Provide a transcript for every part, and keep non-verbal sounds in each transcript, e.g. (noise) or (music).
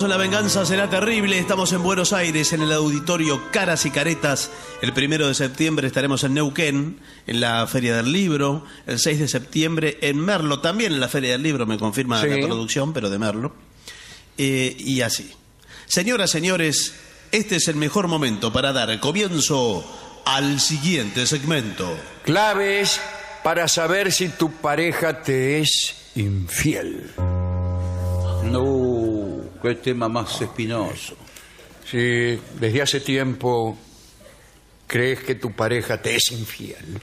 La venganza será terrible. Estamos en Buenos Aires, en el auditorio Caras y Caretas. El primero de septiembre estaremos en Neuquén, en la Feria del Libro. El 6 de septiembre en Merlo, también en la Feria del Libro, me confirma Sí. la producción, pero de Merlo. Eh, y así. Señoras, señores, este es el mejor momento para dar comienzo al siguiente segmento. Claves para saber si tu pareja te es infiel. No, qué tema más espinoso. Si desde hace tiempo crees que tu pareja te es infiel,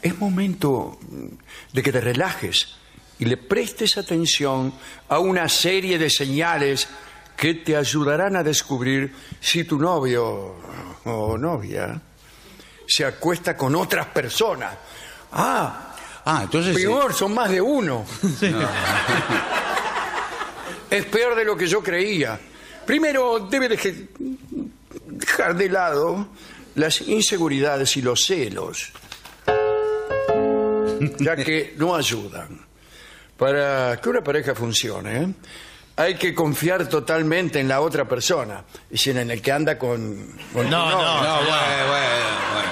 es momento de que te relajes y le prestes atención a una serie de señales que te ayudarán a descubrir si tu novio o novia se acuesta con otras personas. Ah, Ah, entonces. peor, son más de uno. (laughs) Es peor de lo que yo creía. Primero, debe dejar de lado las inseguridades y los celos, ya que (laughs) no ayudan. Para que una pareja funcione, hay que confiar totalmente en la otra persona, es decir, en el que anda con... No, no. No, bueno, bueno, bueno.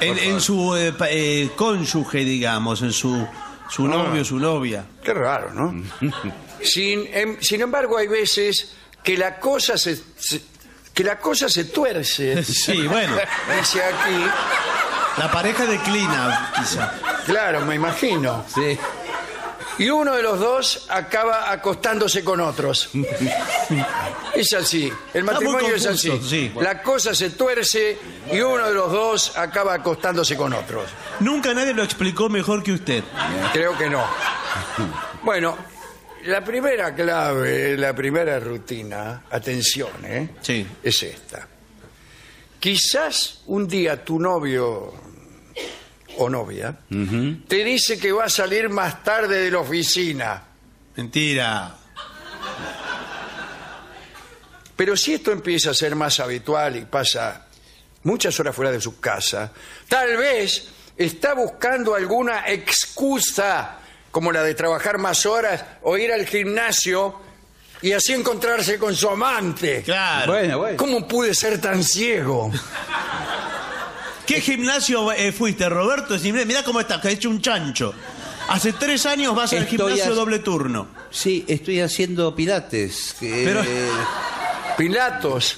En, en su eh, eh, cónyuge, digamos, en su, su novio, su novia. Qué raro, ¿no? (laughs) sin, em- sin embargo, hay veces que la cosa se, se- que la cosa se tuerce. (laughs) Sí, bueno. Dice aquí, La pareja declina, quizá. claro, me imagino. Sí. Y uno de los dos acaba acostándose con otros. (laughs) Es así, el matrimonio es así. La cosa se tuerce y uno de los dos acaba acostándose con otros. Nunca nadie lo explicó mejor que usted. Creo que no. Bueno, la primera clave, la primera rutina, atención, ¿eh? Sí. Es esta. Quizás un día tu novio o novia te dice que va a salir más tarde de la oficina. Mentira. Pero si esto empieza a ser más habitual y pasa muchas horas fuera de su casa, tal vez está buscando alguna excusa como la de trabajar más horas o ir al gimnasio y así encontrarse con su amante. Claro. Bueno, bueno. ¿Cómo pude ser tan ciego? ¿Qué gimnasio eh, fuiste, Roberto? Mirá cómo estás, que has hecho un chancho. Hace tres años vas al gimnasio as- doble turno. Sí, estoy haciendo pilates. que- Pero- Pilatos.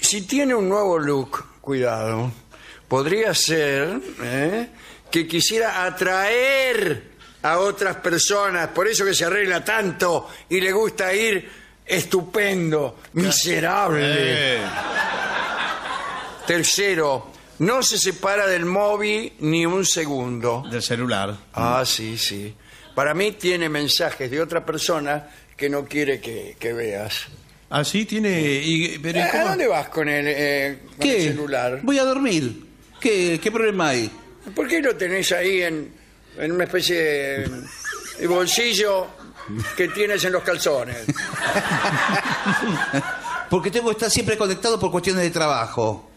si tiene un nuevo look, cuidado, podría ser ¿eh? que quisiera atraer a otras personas, por eso que se arregla tanto y le gusta ir estupendo, miserable. Eh, Tercero, no se separa del móvil ni un segundo. del celular. Ah, sí, sí. Para mí tiene mensajes de otra persona que no quiere que, que veas. Así tiene. y- pero, ¿y ¿A cómo? dónde vas con el, eh, con ¿Qué? el celular? Voy a dormir. ¿Qué, qué problema hay? ¿Por qué lo tenés ahí en, en una especie de, de bolsillo que tienes en los calzones? (laughs) Porque tengo que estar siempre conectado por cuestiones de trabajo.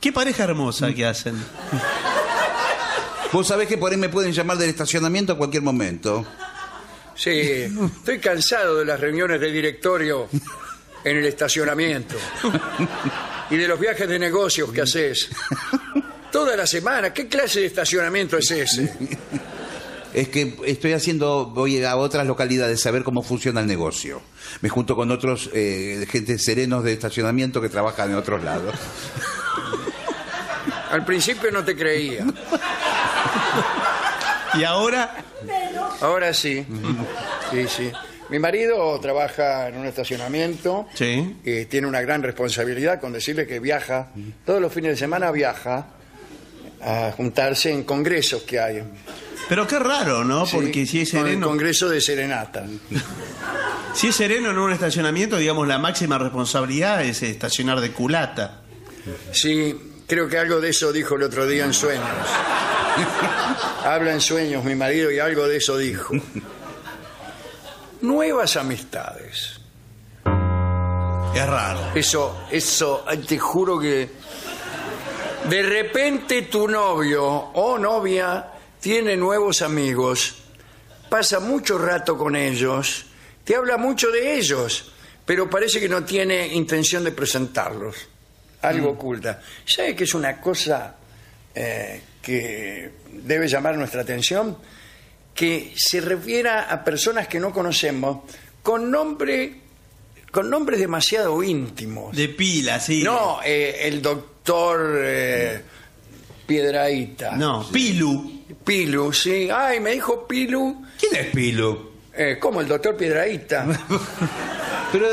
Qué pareja hermosa que hacen. (laughs) Vos sabés que por ahí me pueden llamar del estacionamiento a cualquier momento. Sí, estoy cansado de las reuniones de directorio en el estacionamiento y de los viajes de negocios que haces. Toda la semana, ¿qué clase de estacionamiento es ese? Es que estoy haciendo, voy a otras localidades a ver cómo funciona el negocio. Me junto con otros eh, gente serenos de estacionamiento que trabajan en otros lados. Al principio no te creía, Y ahora. Ahora sí. Sí, sí. Mi marido trabaja en un estacionamiento Sí. y tiene una gran responsabilidad con decirle que viaja, todos los fines de semana viaja a juntarse en congresos que hay. Pero qué raro, ¿no? Sí, Porque si es con el sereno. congreso de serenata. Si es sereno en un estacionamiento, digamos, la máxima responsabilidad es estacionar de culata. Sí, creo que algo de eso dijo el otro día en sueños. Habla en sueños mi marido y algo de eso dijo. Nuevas amistades. Es raro. Eso, eso, te juro que de repente tu novio o novia tiene nuevos amigos pasa mucho rato con ellos, te habla mucho de ellos, pero parece que no tiene intención de presentarlos. Algo oculta. ¿Sabe que es una cosa eh, que debe llamar nuestra atención? Que se refiera a personas que no conocemos con nombre con nombres demasiado íntimos. De pila, sí. No, eh, el doctor eh, Piedraíta. No, Pilu. Pilu, sí. Ay, me dijo Pilu. ¿Quién es Pilu? Eh, ¿Cómo el doctor Piedraíta? (laughs) Pero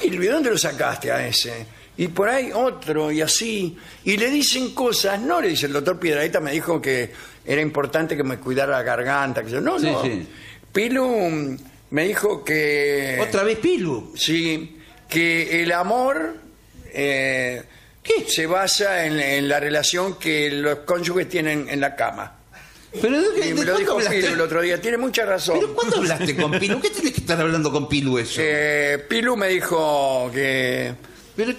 Pilu, ¿y dónde lo sacaste a ese? Y por ahí otro, y así. Y le dicen cosas. No le dice el doctor Piedraíta, me dijo que era importante que me cuidara la garganta. Que yo, no, Sí, no. sí. Pilu me dijo que. otra vez Pilu. Sí, que el amor eh, se basa en, en la relación que los cónyuges tienen en la cama. Pero ¿de, Y me lo dijo hablaste? Pilu el otro día, tiene mucha razón. ¿Pero cuándo hablaste con Pilu? ¿Qué tienes que estar hablando con Pilu eso? Eh, Pilu me dijo que Pero,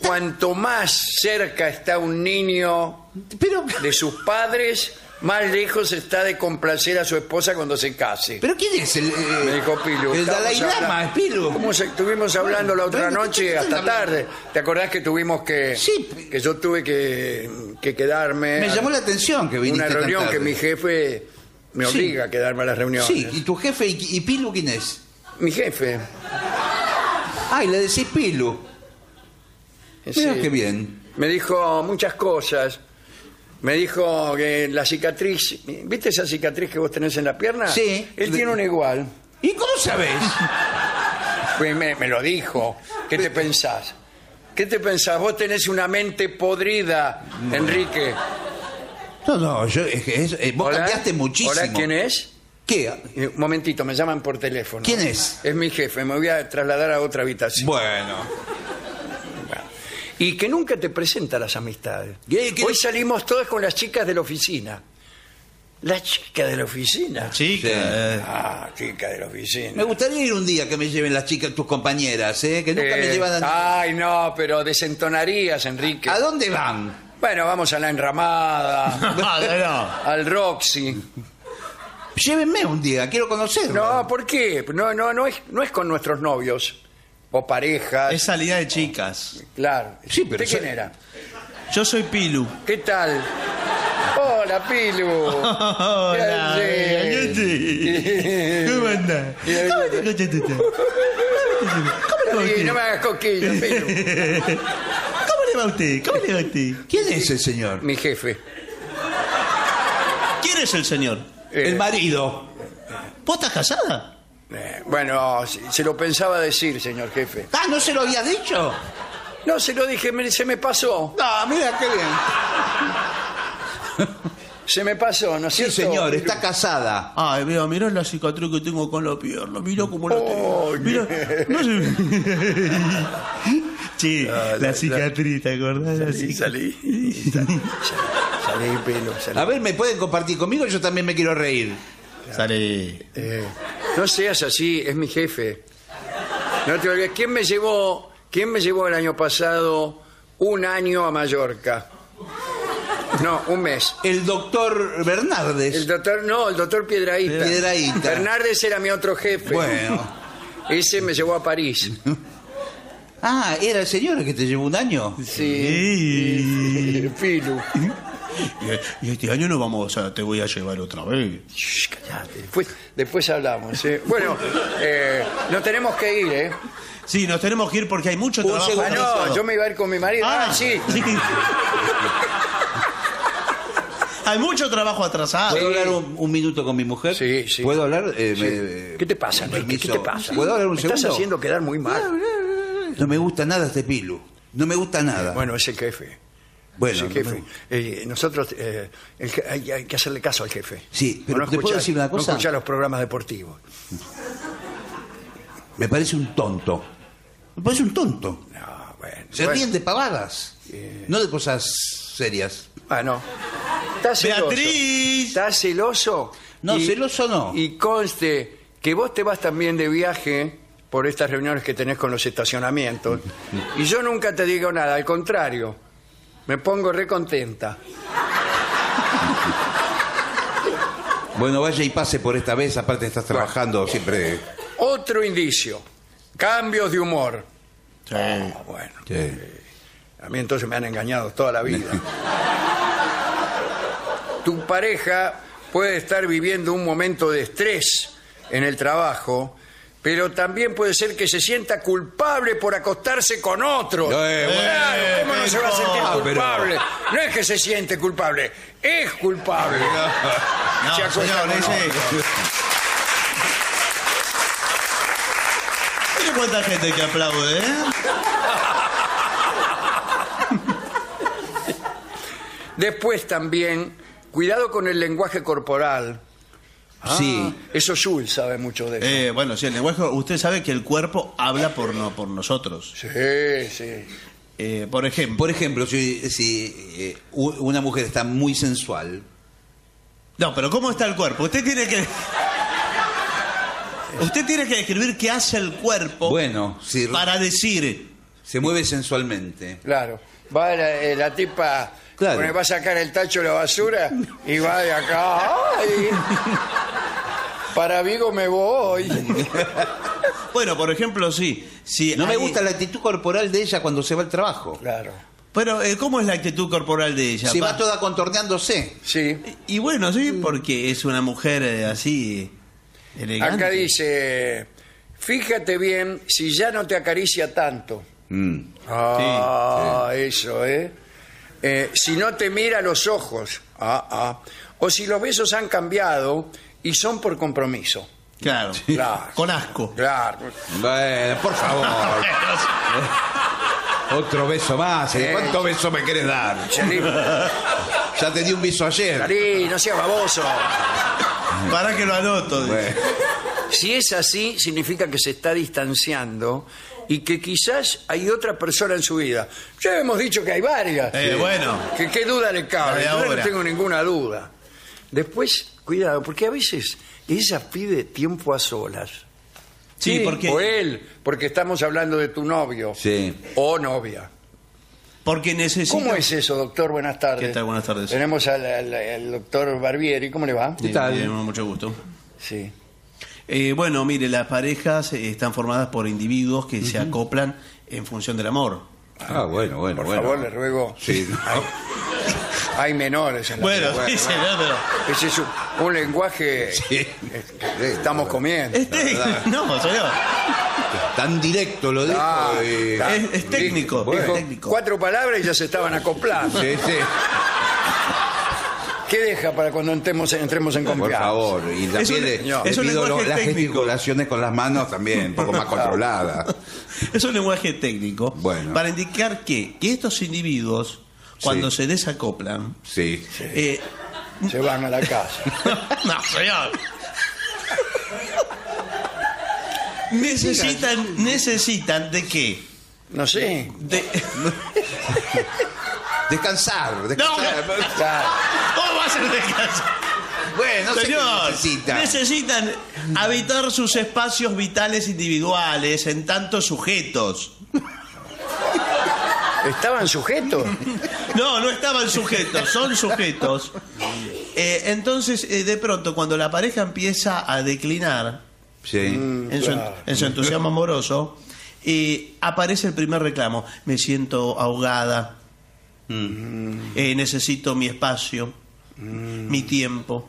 cuanto más cerca está un niño pero, de sus padres, más lejos está de complacer a su esposa cuando se case. pero ¿quién es el, eh, Me dijo Pilu. el Dalai Lama? ¿Es Pilu? ¿Cómo se- estuvimos hablando la otra Bueno, ¿qué- noche hasta hablando? tarde? ¿Te acordás que tuvimos que, Sí. que yo tuve que, que quedarme? Me a llamó la atención que viniste una tan reunión que mi jefe me Sí. obliga a quedarme a las reuniones. Sí, ¿y tu jefe y, y Pilu quién es? Mi jefe. Ay, le decís Pilu. Mira sí, qué bien. Me dijo muchas cosas. Me dijo que la cicatriz, ¿viste esa cicatriz que vos tenés en la pierna? Sí. Él tiene una igual. ¿Y cómo sabés? (laughs) Pues me, me lo dijo. ¿Qué te pensás? ¿Qué te pensás? Vos tenés una mente podrida, Enrique. No, no, yo, es que es- eh, vos Hola. cambiaste muchísimo. Hola, ¿quién es? ¿Qué? Eh, Un momentito, me llaman por teléfono. ¿Quién es? Es mi jefe, me voy a trasladar a otra habitación. Bueno. Y que nunca te presenta las amistades. ¿Qué- qué- Hoy salimos todas con las chicas de la oficina. La chica de la oficina. Chica. Sí. Ah, chica de la Me oficina. gustaría ir un día que me lleven las chicas, tus compañeras, ¿eh? Que nunca me Eh, llevan a... Ay, no, pero desentonarías, Enrique. ¿A dónde van? Bueno, vamos a la enramada, (laughs) no, no. al Roxy. Llévenme un día, quiero conocerlo. No, ¿por qué? No, no, no es, no es con nuestros novios o parejas. Es salida de chicas. Claro. Sí, pero ¿Usted quién era? Yo soy Pilu. ¿Qué tal? Hola, Pilu. (laughs) Hola, ¿Qué haces? ¿Cómo (laughs) andás? ¿Cómo te? ¿Cómo le va a Sí, no usted? me hagas coquillas, (laughs) Pilu. ¿Cómo le va a usted? ¿Cómo le va a usted? ¿Quién es el señor? Mi jefe. ¿Quién es el señor? Eh, El marido. ¿Vos estás casada? Eh, bueno, se, se lo pensaba decir, señor jefe. Ah, ¿no se lo había dicho? No, se lo dije, me- se me pasó. No, mira qué bien. (laughs) Se me pasó, ¿no es Sí, cierto? señor, está casada. Ay, mira, mirá la cicatriz que tengo con la pierna. Mirá cómo la tengo. Oye. Mirá, no sé. (laughs) Che, la- la cicatriz, ¿te acordás? La Salí, cicatriz. salí, salí, salí, Pilu, salí. A ver, ¿me pueden compartir conmigo? Yo también me quiero reír. Sale. Eh, no seas así, es mi jefe. No te olvides. ¿Quién me llevó, quién me llevó el año pasado un año a Mallorca? No, un mes. El doctor Bernardes. El doctor, no, el doctor Piedraíta. Piedrahíta. Fernández era mi otro jefe. Bueno. Ese me llevó a París. Ah, ¿era el señor el que te llevó un año? Sí. Pilu. Y, y este año no vamos a, te voy a llevar otra vez. Shh, callate. Después, después hablamos. ¿eh? Bueno, eh, nos tenemos que ir, ¿eh? Sí, nos tenemos que ir porque hay mucho Un trabajo. Ah, no, yo me iba a ir con mi marido. Ah, sí. Hay mucho trabajo atrasado. ¿Puedo hablar un, un minuto con mi mujer? Sí, sí. ¿Puedo hablar? Eh, Sí. me- ¿Qué te pasa, Enrique? ¿Qué te pasa? ¿Puedo hablar un Me segundo? Estás haciendo quedar muy mal. No me gusta nada este pilu. No me gusta nada. Bueno, es el jefe. Bueno, el jefe. Eh, nosotros eh, el hay, hay que hacerle caso al jefe. Sí, pero no ¿te puedo escuchar- decir una cosa? No escuchar los programas deportivos. Me parece un tonto. Me parece un tonto. No, bueno. Se bueno. ríen de pavadas. No de cosas serias. Ah, no. ¿Estás celoso? Beatriz. ¿Estás celoso? No, celoso no. Y conste que vos te vas también de viaje por estas reuniones que tenés con los estacionamientos. (laughs) y yo nunca te digo nada, al contrario. Me pongo recontenta. Bueno, vaya y pase por esta vez, aparte estás trabajando siempre. Otro indicio. Cambios de humor. Ah, bueno, Sí. a mí entonces me han engañado toda la vida. tu pareja puede estar viviendo un momento de estrés en el trabajo, pero también puede ser que se sienta culpable por acostarse con otro. Eh, bueno. Claro, ¿cómo no se va a sentir Ah, culpable? No es que se siente culpable, es culpable. No, Se señor, ese- cuánta gente que aplaude, ¿eh? Después también, cuidado con el lenguaje corporal. Sí. Eso Jules sabe mucho de eso. Eh, bueno, sí, el lenguaje, usted sabe que el cuerpo habla por, no, por nosotros. Sí, sí. Eh, por ejemplo, Por ejemplo, si, si eh, una mujer está muy sensual, no, pero ¿cómo está el cuerpo? Usted tiene que... Usted tiene que describir qué hace el cuerpo bueno, si para decir... se mueve sensualmente. Claro. Va la, la tipa, Claro. bueno, va a sacar el tacho de la basura y va de acá. ¡Ay! Para Vigo me voy. (laughs) Bueno, por ejemplo, sí. sí No me hay- gusta la actitud corporal de ella cuando se va al trabajo. Claro. Pero, eh, ¿cómo es la actitud corporal de ella? Se Pa- va toda contorneándose. Sí. Y bueno, sí, porque es una mujer eh, así elegante. Acá dice, fíjate bien si ya no te acaricia tanto. Mm. Ah, eso, ¿eh? Eh, Si no te mira a los ojos. Ah, ah. O si los besos han cambiado y son por compromiso. Claro. Claro. Con asco. Claro. Bueno, por favor. (laughs) Otro beso más. ¿eh? ¿Cuántos besos me quieres dar? Ya te di un beso ayer. Chalí, no seas baboso. Para que lo anoto. Bueno, Si es así, significa que se está distanciando y que quizás hay otra persona en su vida. Ya hemos dicho que hay varias. Eh, bueno. Que qué duda le cabe. Yo no tengo ninguna duda. Después, cuidado, porque a veces ella pide tiempo a solas. Sí, porque, O él, porque estamos hablando de tu novio. Sí. O novia. porque necesita... ¿Cómo es eso, doctor? Buenas tardes. ¿Qué tal? Buenas tardes. Tenemos al, al- al doctor Barbieri. ¿Cómo le va? Sí, tal? bien, mucho gusto. Sí. Eh, bueno, mire, las parejas eh, están formadas por individuos que se acoplan en función del amor. Ah, bueno, bueno, Por bueno. favor, le ruego. Sí. Hay menores en la Bueno, vida. sí, señor, pero... Ese es un, un lenguaje Sí. que estamos comiendo. Es técnico. No, señor. Tan directo lo dijo. Ah, y-. Es, es técnico. Bueno. es Dijo técnico. cuatro palabras y ya se estaban acoplando. Sí, sí. ¿Qué deja para cuando entremos, entremos en Por confianza? favor. Y también Es un- le, es le un pido lo- las técnico. gesticulaciones con las manos también, un poco más (laughs) controladas. Es un lenguaje técnico Bueno. para indicar que, que estos individuos, cuando Sí. se desacoplan, Sí. eh, Se van a la casa. (laughs) no, señor. necesitan, necesitan de qué? No sé. De, (laughs) Descansar, descansar. Claro. ¿Cómo va a ser descanso? Bueno, no sé Señor, necesita. necesitan habitar sus espacios vitales individuales en tantos sujetos. ¿Estaban sujetos? (laughs) No, no estaban sujetos, son sujetos. Eh, entonces, eh, de pronto, cuando la pareja empieza a declinar Sí. en, su, en su entusiasmo amoroso, eh, aparece el primer reclamo. Me siento ahogada, Eh, necesito mi espacio, mi tiempo.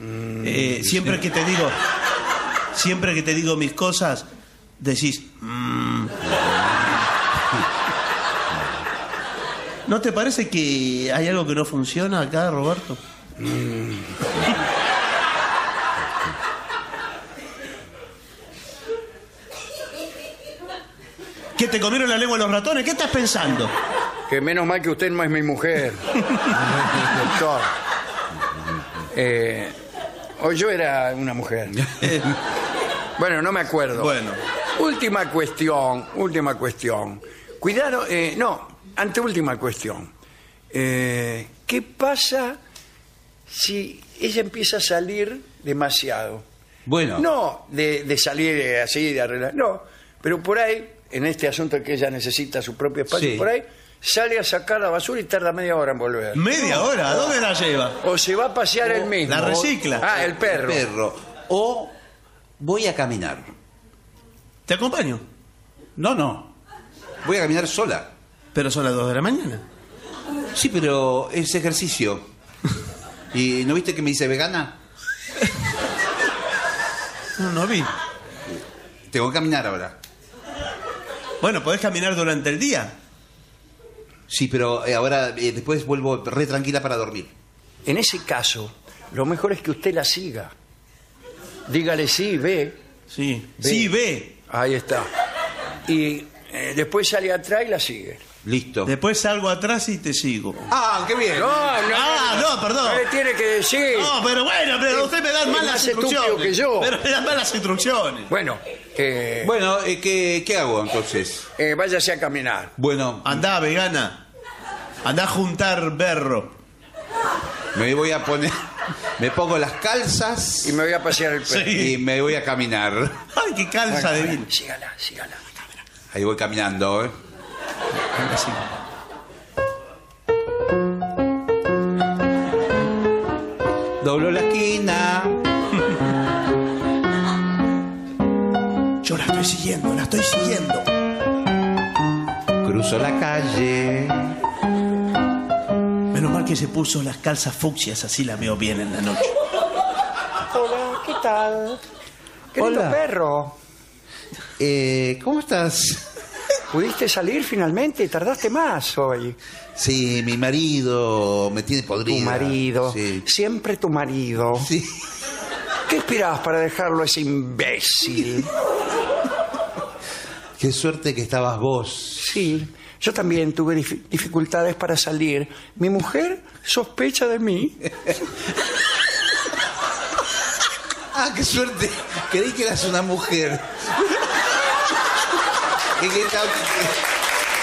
Eh, siempre que te digo, siempre que te digo mis cosas, decís. "Mm". ¿No te parece que hay algo que no funciona acá, Roberto? ¿Que te comieron la lengua los ratones? ¿Qué estás pensando? Que menos mal que usted no es mi mujer. Doctor. Eh, o yo era una mujer. (laughs) Bueno, no me acuerdo. Bueno. Última cuestión, última cuestión. Cuidado, eh, no, anteúltima cuestión. Eh, ¿Qué pasa si ella empieza a salir demasiado? Bueno. No de, de salir eh, así, de arreglar, no, pero por ahí, en este asunto que ella necesita su propio espacio, Sí. por ahí sale a sacar la basura y tarda media hora en volver. ¿Media hora? ¿A dónde la lleva? O se va a pasear él mismo. la recicla. Ah, el perro. Perro. O voy a caminar. ¿Te acompaño? No, no. Voy a caminar sola. Pero son las dos de la mañana. Sí, pero es ejercicio. ¿Y no viste que me dice vegana? No, no vi. Tengo que caminar ahora. Bueno, podés caminar durante el día. Sí, pero eh, ahora eh, después vuelvo re tranquila para dormir. En ese caso, lo mejor es que usted la siga. Dígale sí, ve. Sí. Ve. Sí, ve. Ahí está. Y eh, después sale atrás y la sigue. Listo. Después salgo atrás y te sigo. Ah, qué bien. No, no, Ah, no, perdón. No le tiene que decir. No, pero bueno, pero usted me da Es malas más estúpido instrucciones. que yo. Pero me dan malas instrucciones. Bueno, eh, Bueno, eh, ¿qué, ¿qué hago entonces? eh, váyase a caminar. Bueno, Andá, vegana. Andá a juntar berro. me voy a poner. Me pongo las calzas Y me voy a pasear el perro. Sí. y me voy a caminar. Ay, qué calza de vil. Sígala, sígala. Ahí voy caminando, ¿eh? Así. Doblo la esquina. Yo la estoy siguiendo, la estoy siguiendo. Cruzo la calle. Menos mal que se puso las calzas fucsias, así la veo bien en la noche. Hola, ¿qué tal? ¿Qué Hola. perro? Eh, ¿Cómo estás? (laughs) ¿Pudiste salir finalmente? Tardaste más hoy. Sí, mi marido me tiene podrida. Tu marido. Sí. Siempre tu marido. Sí. ¿Qué esperabas para dejarlo a ese imbécil? (laughs) Qué suerte que estabas vos. Sí, yo también tuve dif- dificultades para salir. Mi mujer sospecha de mí. (laughs) Ah, qué suerte. Creí que eras una mujer. Está,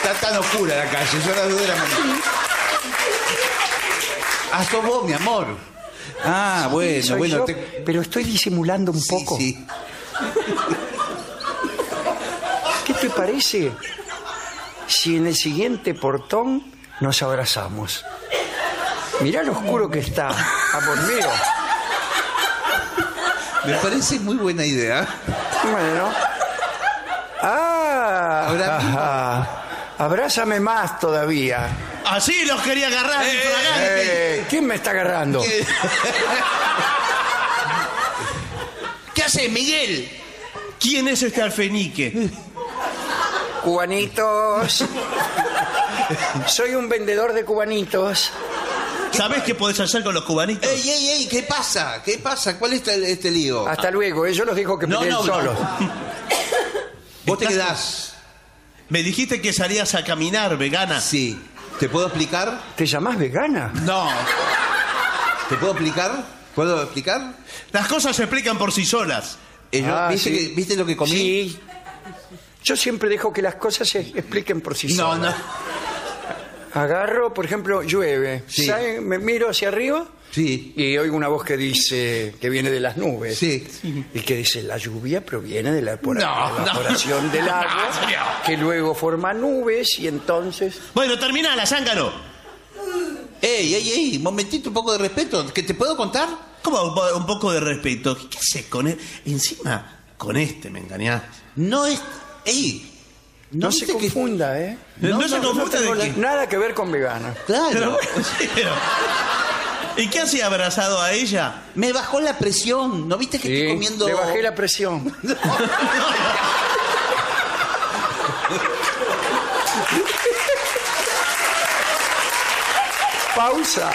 está tan oscura la calle, son las dos de la mañana. Ah, sos vos, mi amor. Ah, bueno, bueno. yo, te- pero estoy disimulando un sí, poco. sí. ¿Qué te parece si en el siguiente portón nos abrazamos? Mirá lo oscuro que está, amor mío. Me parece muy buena idea. Bueno. Ah, Ahora mismo. ajá. abrázame más todavía. Así los quería agarrar. infragante. Eh, ¿Quién me está agarrando? ¿Qué (laughs) haces, Miguel? ¿Quién es este alfenique? Cubanitos. Soy un vendedor de cubanitos. ¿Sabés qué podés hacer con los cubanitos? ¡Ey, ey, ey! ¿Qué pasa? ¿Qué pasa? ¿Cuál es este, este lío? Hasta luego, ellos los dijo que No, peleen no, no. solos. ¿Vos te Estás- quedás? Me dijiste que salías a caminar, vegana. Sí. ¿Te puedo explicar? ¿Te llamás vegana? No. ¿Te puedo explicar? ¿Puedo explicar? Las cosas se explican por sí solas. Eh, yo- Ah, ¿viste, sí. que- ¿Viste lo que comí? Sí. Yo siempre dejo que las cosas se expliquen por sí No, solas. no. Agarro, por ejemplo, llueve. Sí. Me miro hacia arriba Sí. y oigo una voz que dice que viene de las nubes. Sí. Y que dice, la lluvia proviene de la evapora- No, no. evaporación del (laughs) agua, No, señor. que luego forma nubes y entonces... Bueno, termina la zángano. Ey, ey, ey, un momentito, un poco de respeto. ¿Que te puedo contar? ¿Cómo un po- un poco de respeto? ¿Qué haces con él? Encima, con este me engañaste. No es. ¡Ey! No, se viste que- confunda, ¿eh? No, se confunda de. Nada que ver con vegana. Claro. Pero, bueno, sí, pero- ¿Y qué hacía abrazado a ella? Me bajó la presión. ¿No viste que Sí, estoy comiendo.? Le bajé la presión. (laughs) Pausa.